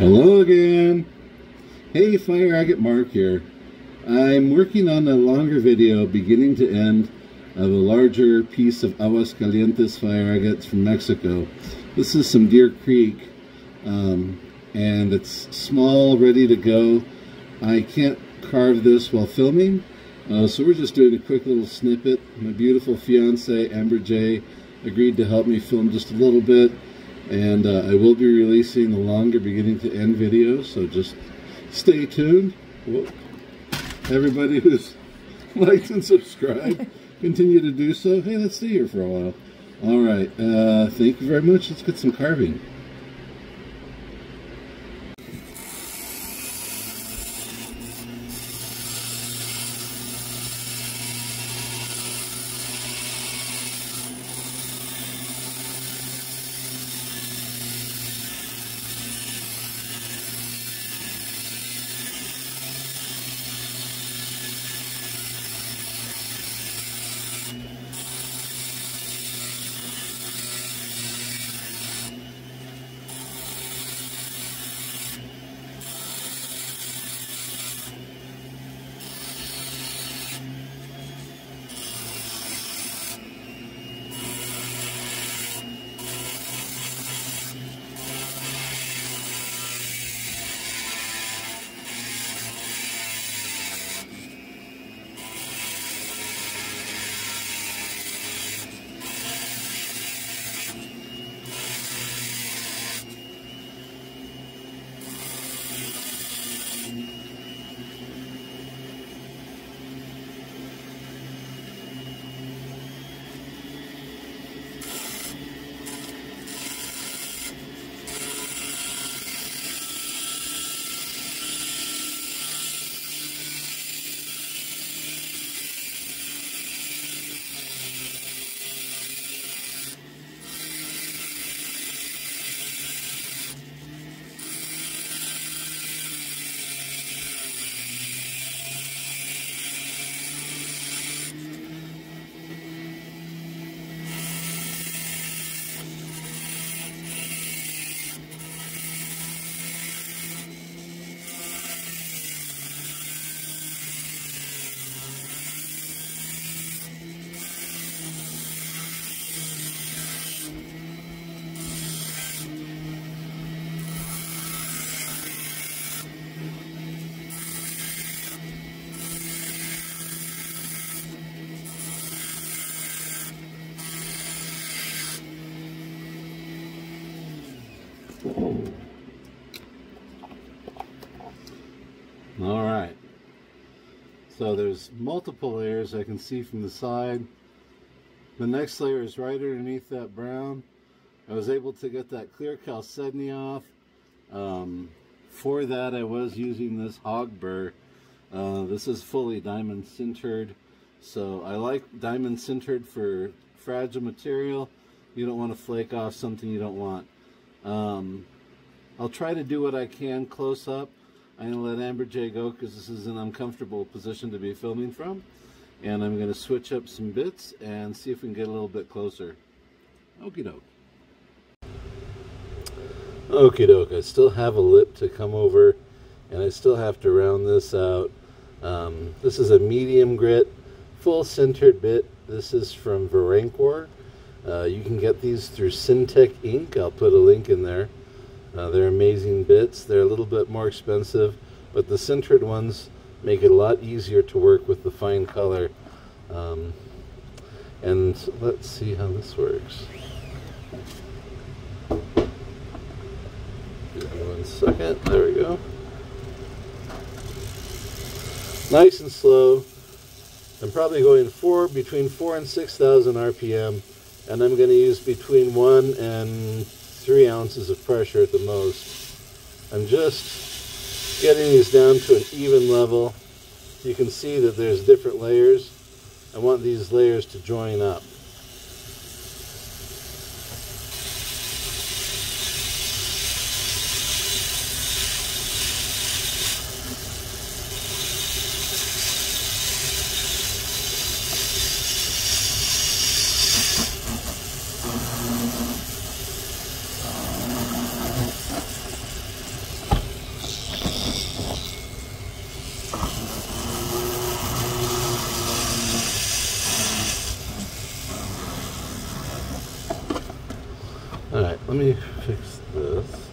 Hello again. Hey, Fire Agate Mark here. I'm working on a longer video beginning to end of a larger piece of Aguascalientes fire agates from Mexico. This is some Deer Creek um, and it's small, ready to go. I can't carve this while filming, uh, so we're just doing a quick little snippet. My beautiful fiance, Amber J, agreed to help me film just a little bit, and uh, I will be releasing the longer beginning to end video, so just stay tuned. Whoa. Everybody who's liked and subscribed, continue to do so. Hey, let's stay here for a while. All right, uh, thank you very much. Let's get some carving. All right. So there's multiple layers I can see from the side. The next layer is right underneath that brown. I was able to get that clear chalcedony off. Um, for that I was using this hog burr. Uh, this is fully diamond sintered. So I like diamond sintered for fragile material. You don't want to flake off something you don't want. Um, I'll try to do what I can close up. I'm going to let Amber J go because this is an uncomfortable position to be filming from. And I'm going to switch up some bits and see if we can get a little bit closer. Okie doke. Okie doke. I still have a lip to come over and I still have to round this out. Um, this is a medium grit, full sintered bit. This is from Verancor. Uh, you can get these through Syntech Inc. I'll put a link in there. Uh, they're amazing bits. They're a little bit more expensive, but the sintered ones make it a lot easier to work with the fine color. Um, and let's see how this works. One second. There we go. Nice and slow. I'm probably going four between four and six thousand RPM, and I'm going to use between one and three ounces of pressure at the most. I'm just getting these down to an even level. You can see that there's different layers. I want these layers to join up. Let me fix this.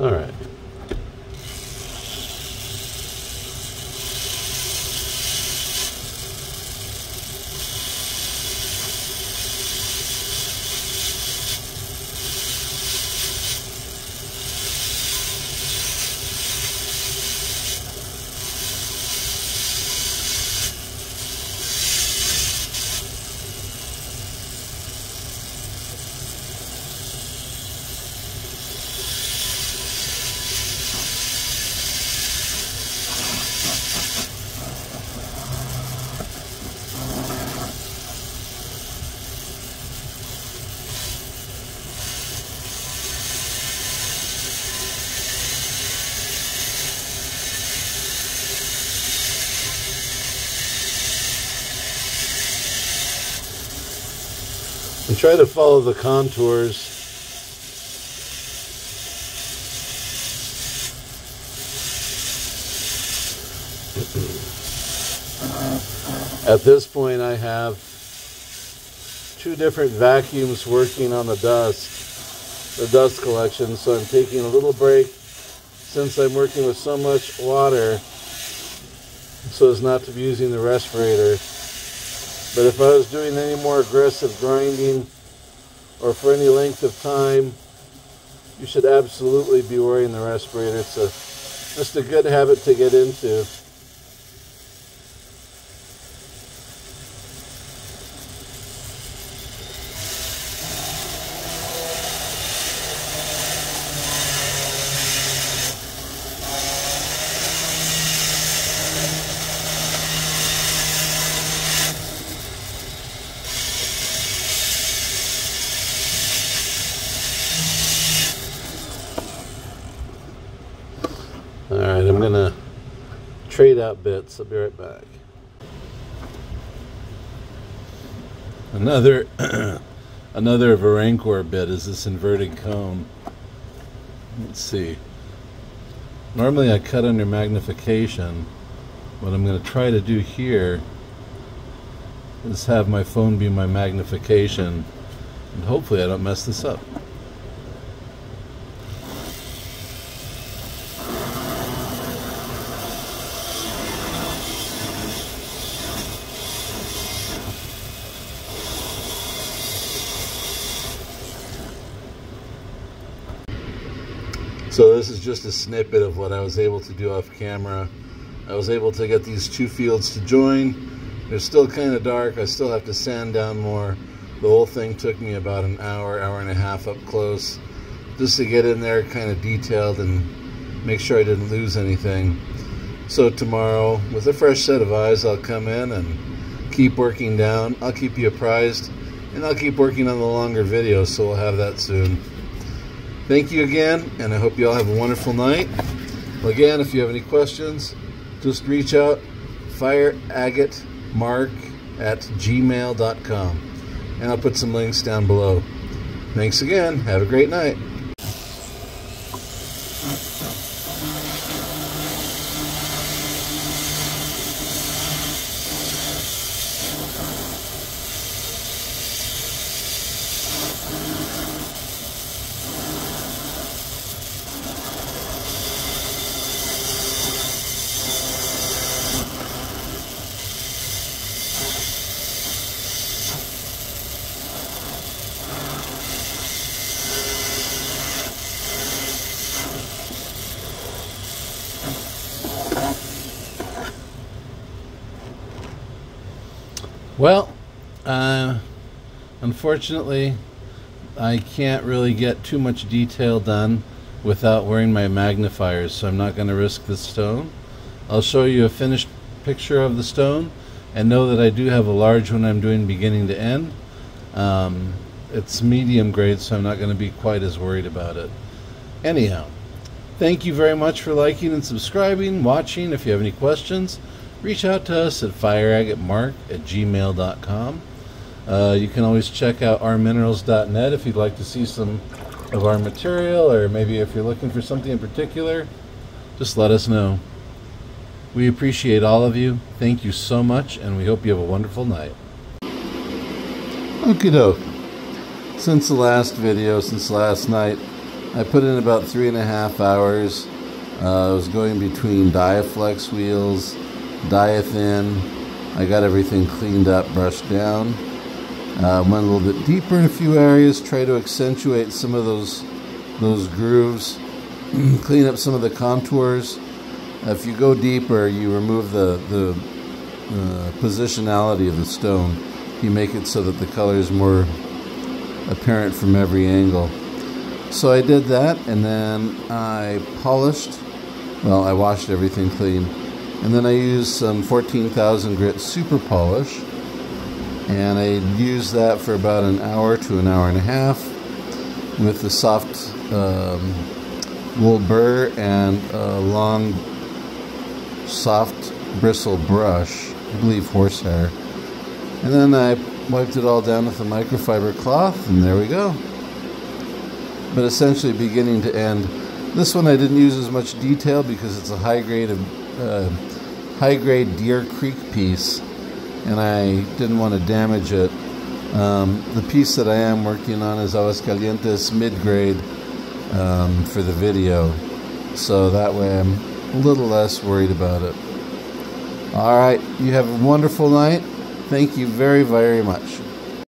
All right. And try to follow the contours. At this point I have two different vacuums working on the dust, the dust collection, so I'm taking a little break since I'm working with so much water so as not to be using the respirator. But if I was doing any more aggressive grinding or for any length of time, you should absolutely be wearing the respirator. It's a, just a good habit to get into. All right, I'm gonna trade out bits. I'll be right back. Another another Varancor bit is this inverted cone. Let's see. Normally I cut under magnification. What I'm to try to do here is have my phone be my magnification and hopefully I don't mess this up. So this is just a snippet of what I was able to do off camera. I was able to get these two fields to join. They're still kind of dark. I still have to sand down more. The whole thing took me about an hour, hour and a half up close just to get in there kind of detailed and make sure I didn't lose anything. So tomorrow, with a fresh set of eyes, I'll come in and keep working down. I'll keep you apprised and I'll keep working on the longer videos, so we'll have that soon. Thank you again, and I hope you all have a wonderful night. Again, if you have any questions, just reach out, fireagatemark at gmail.com, and I'll put some links down below. Thanks again. Have a great night. Well, uh, unfortunately, I can't really get too much detail done without wearing my magnifiers, so I'm not going to risk the stone. I'll show you a finished picture of the stone and know that I do have a large one I'm doing beginning to end. Um, it's medium grade, so I'm not going to be quite as worried about it. Anyhow, thank you very much for liking and subscribing, watching. If you have any questions, reach out to us at fireagatemark at gmail.com. Uh, you can always check out rminerals.net if you'd like to see some of our material, or maybe if you're looking for something in particular, just let us know. We appreciate all of you. Thank you so much, and we hope you have a wonderful night. Okie doke. Since the last video, since last night, I put in about three and a half hours. Uh, I was going between Diaflex wheels, Diathin. I got everything cleaned up, brushed down. Uh, went a little bit deeper in a few areas, try to accentuate some of those those grooves, clean up some of the contours. If you go deeper, you remove the, the uh, positionality of the stone. You make it so that the color is more apparent from every angle. So I did that, and then I polished. Well, I washed everything clean, and then I used some 14,000 grit super polish, and I used that for about an hour to an hour and a half with the soft um, wool burr and a long soft bristle brush, I believe horsehair. And then I wiped it all down with a microfiber cloth, and there we go. But essentially, beginning to end. This one I didn't use as much detail because it's a high grade, uh, high grade Deer Creek piece, and I didn't want to damage it. Um, the piece that I am working on is Aguascalientes mid grade um, for the video, so that way I'm a little less worried about it. All right, you have a wonderful night. Thank you very, very much.